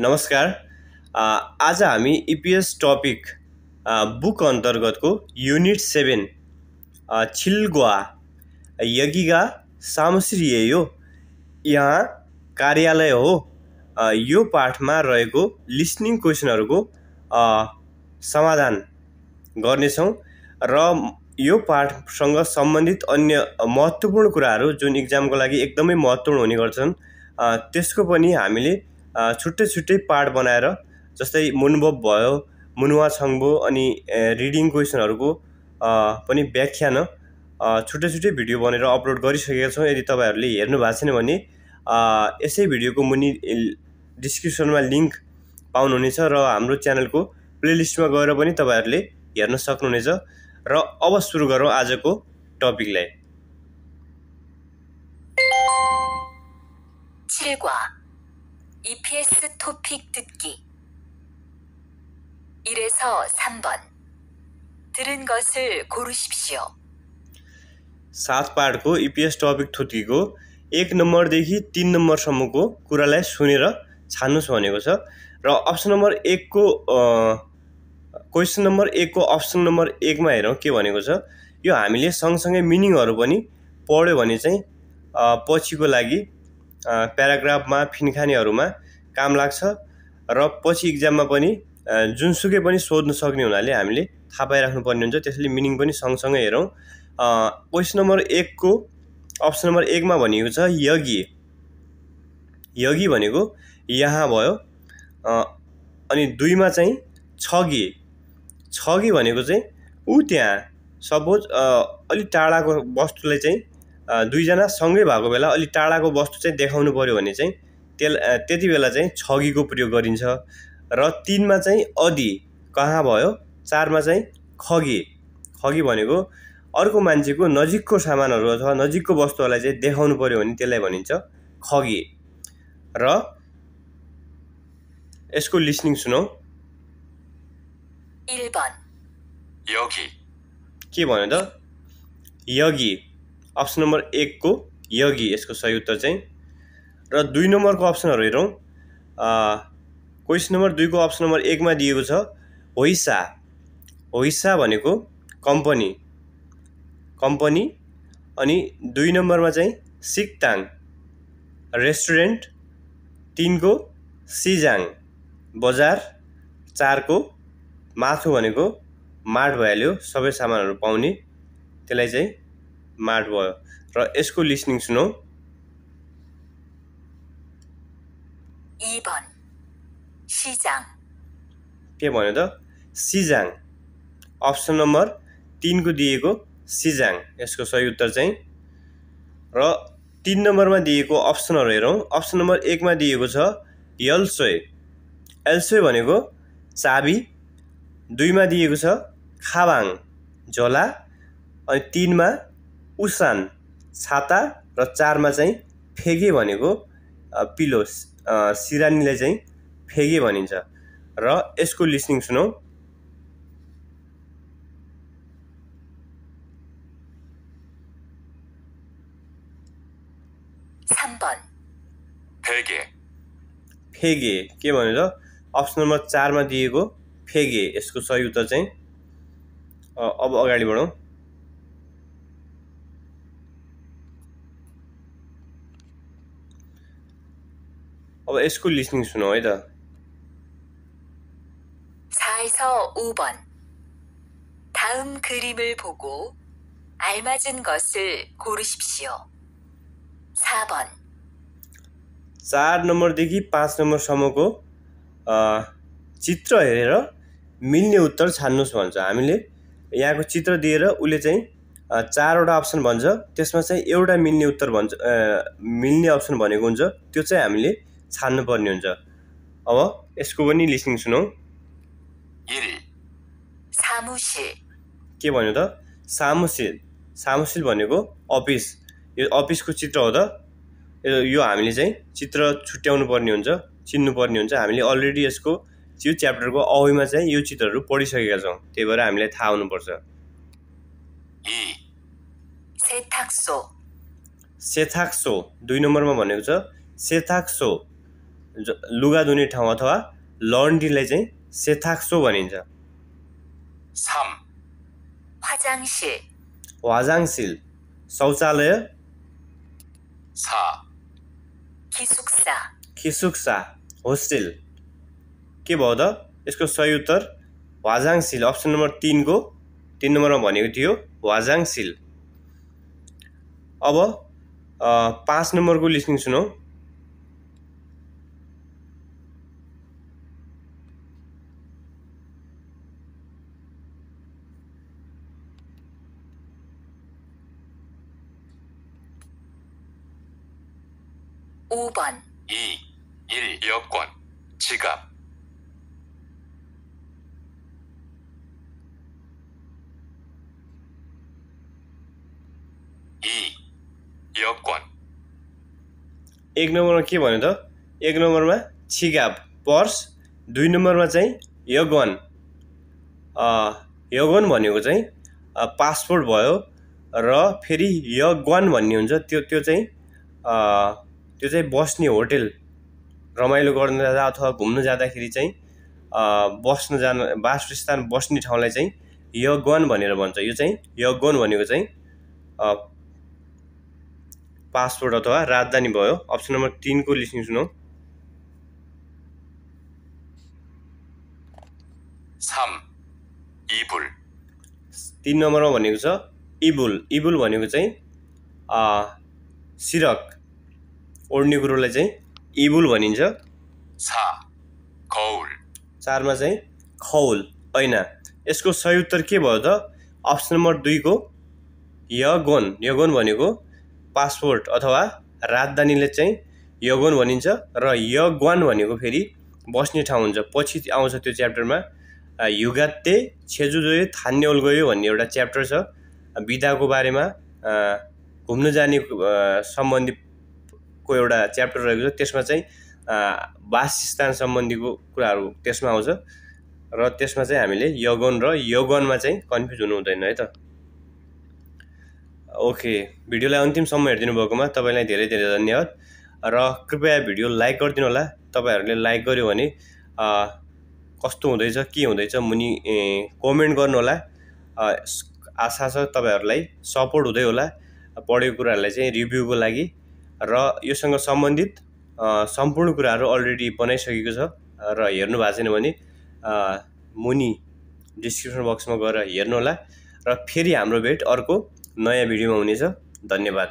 नमस्कार। आज हामी इपिएस टपिक बुक अन्तर्गतको युनिट सेभेन छिल्गुवा यगिगा सामश्रियो यहाँ कार्यालय हो। यो पाठमा रहेको लिसनिङ क्वेसनहरूको समाधान गर्नेछौँ र यो पाठसँग सम्बन्धित अन्य महत्त्वपूर्ण कुराहरू जुन इक्जामको लागि एकदमै महत्त्वपूर्ण हुने गर्छन् त्यसको पनि हामीले छुट्टै छुट्टै पार्ट बनाएर जस्तै मुनबब भयो मुनुवा छङ्बो अनि रिडिङ क्वेसनहरूको पनि व्याख्यान छुट्टै छुट्टै भिडियो बनेर अपलोड गरिसकेका छौँ। यदि तपाईँहरूले हेर्नु भएको छैन भने यसै भिडियोको मुनि डिस्क्रिप्सनमा लिङ्क पाउनुहुनेछ र हाम्रो च्यानलको प्लेलिस्टमा गएर पनि तपाईँहरूले हेर्न सक्नुहुनेछ। र अब सुरु गरौँ आजको टपिकलाई। 7과 EPS 토픽 듣기 1에서 3번 들은 것을 고르십시오. सात पाठको इपिएस टपिक थुत्कीको एक नम्बरदेखि तिन नम्बरसम्मको कुरालाई सुनेर छान्नुहोस् भनेको छ र अप्सन नम्बर एकको क्वेसन नम्बर एकको अप्सन नम्बर एकमा हेरौँ के भनेको छ यो हामीले सँगसँगै मिनिङहरू पनि पढ्यो भने चाहिँ अ, पछिको लागि अ, प्याराग्राफमा फिनखानेहरूमा काम लाग्छ र पछि इक्जाममा पनि जुनसुकै पनि सोध्न सक्ने हुनाले हामीले थाहा पाइराख्नुपर्ने हुन्छ। त्यसैले मिनिङ पनि सँगसँगै हेरौँ। क्वेसन नम्बर एकको अप्सन नम्बर एकमा भनिएको छ यगी। यगी भनेको यहाँ भयो। अनि दुईमा चाहिँ छगी। छगी भनेको चाहिँ ऊ त्यहाँ। सपोज अलिक टाढाको वस्तुलाई चाहिँ दुईजना सँगै भएको बेला अलिक टाढाको वस्तु चाहिँ देखाउनु पऱ्यो भने चाहिँ त्यस त्यति बेला चाहिँ छगीको प्रयोग गरिन्छ र तिनमा चाहिँ अधि कहाँ भयो? चारमा चाहिँ खगी। खगी भनेको अर्को मान्छेको नजिकको सामानहरू अथवा नजिकको वस्तुहरूलाई चाहिँ देखाउनु पऱ्यो भने त्यसलाई भनिन्छ खगी। र यसको लिस्निङ सुनौ। के भन्यो त? यगी। अप्सन नम्बर एकको यगी यसको सही उत्तर चाहिँ। र दुई नम्बरको अप्सनहरू हेरौँ। क्वेसन नम्बर दुईको अप्सन नम्बर एकमा दिएको छ होइसा। होइसा भनेको कम्पनी। कम्पनी अनि दुई नम्बरमा चाहिँ सिकताङ। रेस्टुरेन्ट तिनको सिजाङ। बजार चारको माथु भनेको माठ भइहाल्यो सबै सामानहरू पाउने। त्यसलाई चाहिँ मार्ट भयो। र यसको लिसनिङ सुनौ। के भन्यो त? सिजाङ। अप्सन नम्बर तिनको दिएको सिजाङ। यसको सही उत्तर चाहिँ र तिन नम्बरमा दिएको अप्सनहरू हेरौँ। अप्सन नम्बर एकमा दिएको छ यल्सोय। एल्सोय भनेको चाबी। दुईमा दिएको छ खावाङ झोला। अनि तिनमा उसान छाता र चारमा चाहिँ फेगे भनेको पिलो सिरानीलाई चाहिँ फेगे भनिन्छ। र यसको लिसनिङ सुनौ। फेगे। फेगे के भनेर? अप्सन नम्बर चारमा दिएको फेगे यसको सही उत्तर चाहिँ अब अगाडि बढौँ। अब यसको लिसनिङ सुनौ है त 4에서 5번 다음 그림을 보고 알맞은 것을 고르십시오. 4번 चार नम्बरदेखि पाँच नम्बरसम्मको अ, चित्र हेरेर मिल्ने उत्तर छान्नुहोस् भन्छ हामीले यहाँको चित्र दिएर उसले चाहिँ अ, चारवटा अप्सन भन्छ त्यसमा चाहिँ एउटा मिल्ने उत्तर भन्छ अ, मिल्ने अप्सन भनेको हुन्छ त्यो चाहिँ हामीले छान्नुपर्ने हुन्छ। अब यसको पनि लिसनिङ सुनौ। के भन्यो त? सामुसिल सामुसिल भनेको अफिस। यो अफिसको चित्र हो त। यो हामीले चाहिँ चित्र छुट्याउनु पर्ने हुन्छ चिन्नुपर्ने हुन्छ। हामीले अलरेडी यसको यो च्याप्टरको अवैमा चाहिँ यो चित्रहरू पढिसकेका छौँ। त्यही भएर हामीलाई थाहा हुनुपर्छ। सेथाक्सो। सेथाक्सो। दुई नम्बरमा भनेको छ। सेथाक्सो। लुगा धुने ठाउँ अथवा लन्ड्रीलाई चाहिँ सेथाक्सो भनिन्छ। वाजाङसिल शौचालय। खिसुक्सा। होस्टेल। के भयो त? यसको सही उत्तर वाजाङसिल अप्सन नम्बर तिनको तिन नम्बरमा भनेको थियो वाजाङसिल अब पाँच नम्बरको लिस्टिङ सुनौ। 오번 2, 1. 여권, 지갑. 2. 여권, एक नम्बरमा के भन्यो त एक नम्बरमा छिगाप पर्स दुई नम्बरमा चाहिँ यगन अ, यगन भनेको चाहिँ अ, पासपोर्ट भयो र फेरि यगवान भन्ने हुन्छ त्यो त्यो चाहिँ अ, त्यो चाहिँ बस्ने होटेल रमाइलो गर्न जाँदा अथवा घुम्न जाँदाखेरि चाहिँ बस्न जान वासस्थान बस्ने ठाउँलाई चाहिँ यगवान भनेर भन्छ। यो चाहिँ यगवान भनेको चाहिँ पासपोर्ट अथवा राजधानी भयो। अप्सन नम्बर तिनको लिसनिङ सुनौ। 3. 이불, तिन नम्बरमा भनेको छ इबुल। इबुल भनेको चाहिँ सिरक। ओढ्ने कुरोलाई चाहिँ इबुल भनिन्छ। 4. 거울, चारमा चाहिँ खौल ऐना यसको सही उत्तर के भयो त? अप्सन नम्बर दुईको यगोन यगोन भनेको पासपोर्ट अथवा राजधानीले चाहिँ यगोन भनिन्छ र यगवान भनेको फेरि बस्ने ठाउँ हुन्छ। पछि आउँछ त्यो च्याप्टरमा अ, युगात्ते छेजुदोय थान्यौल गयो भन्ने एउटा च्याप्टर छ। विधाको बारेमा घुम्न जाने अ, सम्बन्धीको एउटा च्याप्टर रहेको छ त्यसमा चाहिँ वासस्थान सम्बन्धीको कुराहरू त्यसमा आउँछ। र त्यसमा चाहिँ हामीले यगन र यगनमा चाहिँ कन्फ्युज हुनु हुँदैन है त। ओके भिडियोलाई अन्तिमसम्म हेरिदिनु भएकोमा तपाईँलाई धेरै धेरै धन्यवाद। र कृपया भिडियो लाइक गरिदिनु होला। तपाईँहरूले लाइक गर्यो भने कस्तो हुँदैछ के हुँदैछ मुनि कमेन्ट गर्नुहोला आशा छ तपाईँहरूलाई सपोर्ट हुँदै होला। पढेको कुराहरूलाई चाहिँ रिभ्यूको लागि। र योसँग सम्बन्धित सम्पूर्ण कुराहरू अलरेडी बनाइसकेको छ। र हेर्नु भएको छैन भने मुनि डिस्क्रिप्सन बक्समा गएर हेर्नुहोला र फेरि हाम्रो भेट अर्को नयाँ भिडियोमा हुनेछ। धन्यवाद।